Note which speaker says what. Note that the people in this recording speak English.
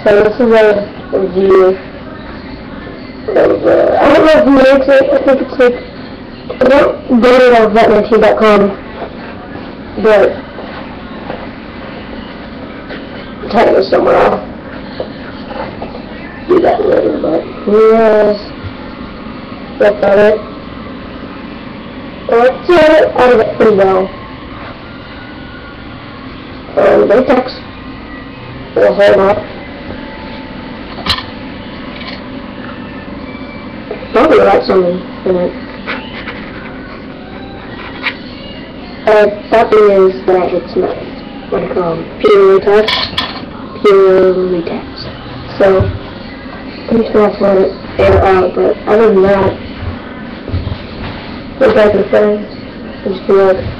Speaker 1: Okay, this is a review uh, I don't know if he makes it, I think it's like, I don't get it on vetnft.com, but it somewhere else. Do that later, but has looked at it. At it out of it pretty well. Um, no text. A whole Probably write something in it. Uh, that is that it's not, what do call purely text, purely text. So, just gonna have to let it air out, but other than that, we're back to friends, just be like,